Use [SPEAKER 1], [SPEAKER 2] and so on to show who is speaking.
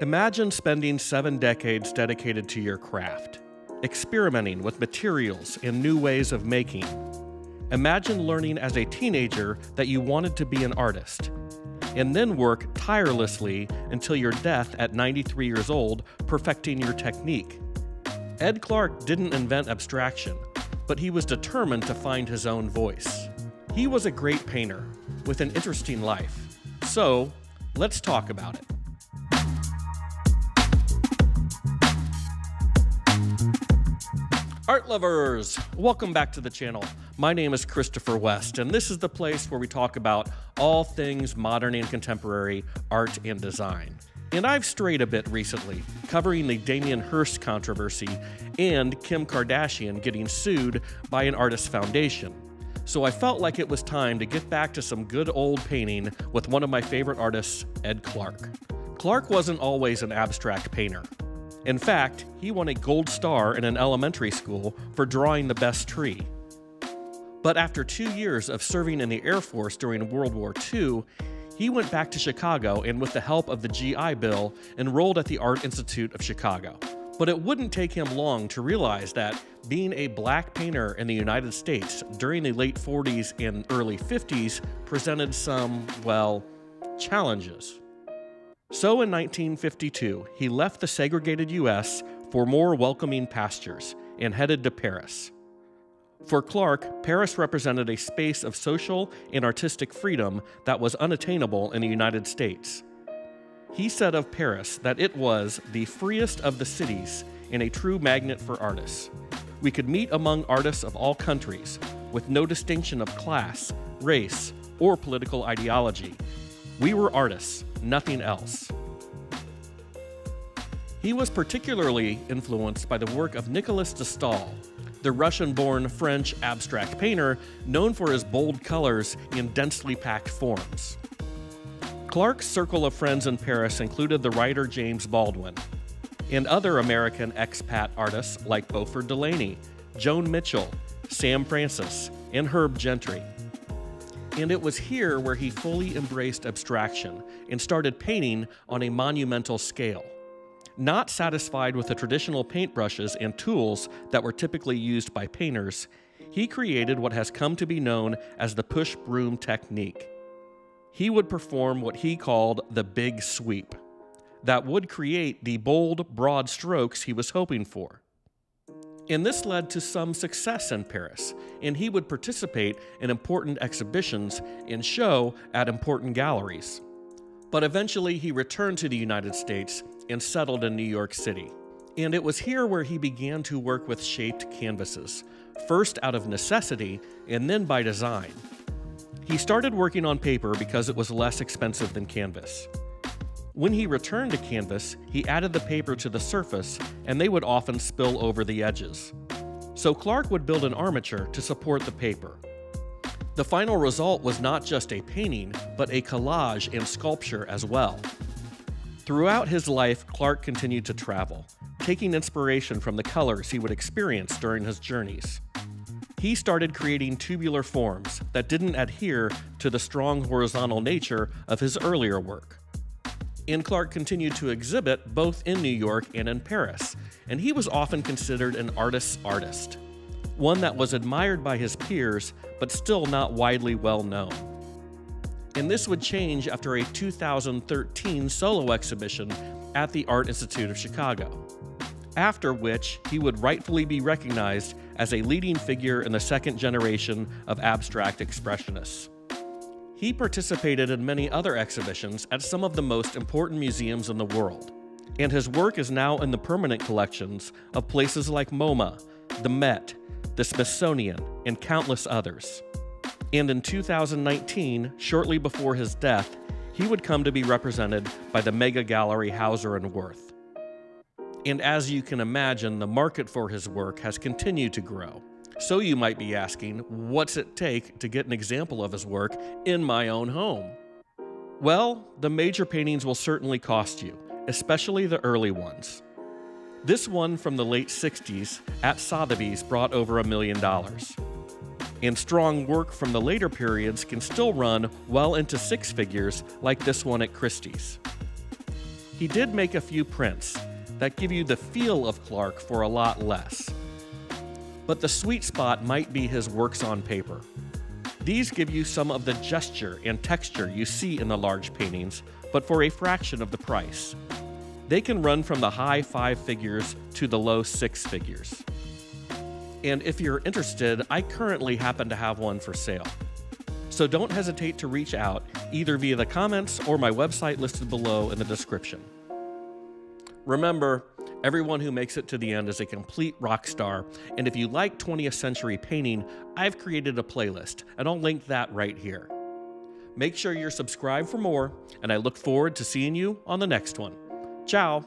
[SPEAKER 1] Imagine spending seven decades dedicated to your craft, experimenting with materials and new ways of making. Imagine learning as a teenager that you wanted to be an artist, and then work tirelessly until your death at 93 years old, perfecting your technique. Ed Clark didn't invent abstraction, but he was determined to find his own voice. He was a great painter with an interesting life. So, let's talk about it. Art lovers, welcome back to the channel. My name is Christopher West, and this is the place where we talk about all things modern and contemporary art and design. And I've strayed a bit recently, covering the Damien Hirst controversy and Kim Kardashian getting sued by an artist foundation. So I felt like it was time to get back to some good old painting with one of my favorite artists, Ed Clark. Clark wasn't always an abstract painter. In fact, he won a gold star in an elementary school for drawing the best tree. But after two years of serving in the Air Force during World War II, he went back to Chicago and, with the help of the GI Bill, enrolled at the Art Institute of Chicago. But it wouldn't take him long to realize that being a black painter in the United States during the late 40s and early 50s presented some, well, challenges. So in 1952, he left the segregated U.S. for more welcoming pastures and headed to Paris. For Clark, Paris represented a space of social and artistic freedom that was unattainable in the United States. He said of Paris that it was the freest of the cities and a true magnet for artists. We could meet among artists of all countries, with no distinction of class, race, or political ideology. We were artists, nothing else. He was particularly influenced by the work of Nicolas de Stael, the Russian born French abstract painter known for his bold colors and densely packed forms. Clark's circle of friends in Paris included the writer James Baldwin and other American expat artists like Beauford Delaney, Joan Mitchell, Sam Francis, and Herb Gentry. And it was here where he fully embraced abstraction and started painting on a monumental scale. Not satisfied with the traditional paintbrushes and tools that were typically used by painters, he created what has come to be known as the push broom technique. He would perform what he called the big sweep, that would create the bold, broad strokes he was hoping for. And this led to some success in Paris, and he would participate in important exhibitions and show at important galleries. But eventually, he returned to the United States and settled in New York City. And it was here where he began to work with shaped canvases, first out of necessity and then by design. He started working on paper because it was less expensive than canvas. When he returned to canvas, he added the paper to the surface, and they would often spill over the edges. So Clark would build an armature to support the paper. The final result was not just a painting, but a collage and sculpture as well. Throughout his life, Clark continued to travel, taking inspiration from the colors he would experience during his journeys. He started creating tubular forms that didn't adhere to the strong horizontal nature of his earlier work and Clark continued to exhibit both in New York and in Paris, and he was often considered an artist's artist, one that was admired by his peers but still not widely well known. And this would change after a 2013 solo exhibition at the Art Institute of Chicago, after which he would rightfully be recognized as a leading figure in the second generation of abstract expressionists. He participated in many other exhibitions at some of the most important museums in the world, and his work is now in the permanent collections of places like MoMA, the Met, the Smithsonian, and countless others. And in 2019, shortly before his death, he would come to be represented by the mega gallery Hauser and Wirth. And as you can imagine, the market for his work has continued to grow. So you might be asking, what's it take to get an example of his work in my own home? Well, the major paintings will certainly cost you, especially the early ones. This one from the late 60s at Sotheby's brought over a million dollars. And strong work from the later periods can still run well into six figures, like this one at Christie's. He did make a few prints that give you the feel of Clark for a lot less. But the sweet spot might be his works on paper. These give you some of the gesture and texture you see in the large paintings, but for a fraction of the price. They can run from the high five figures to the low six figures. And if you're interested, I currently happen to have one for sale. So don't hesitate to reach out either via the comments or my website listed below in the description. Remember, everyone who makes it to the end is a complete rock star, and if you like 20th century painting, I've created a playlist, and I'll link that right here. Make sure you're subscribed for more, and I look forward to seeing you on the next one. Ciao.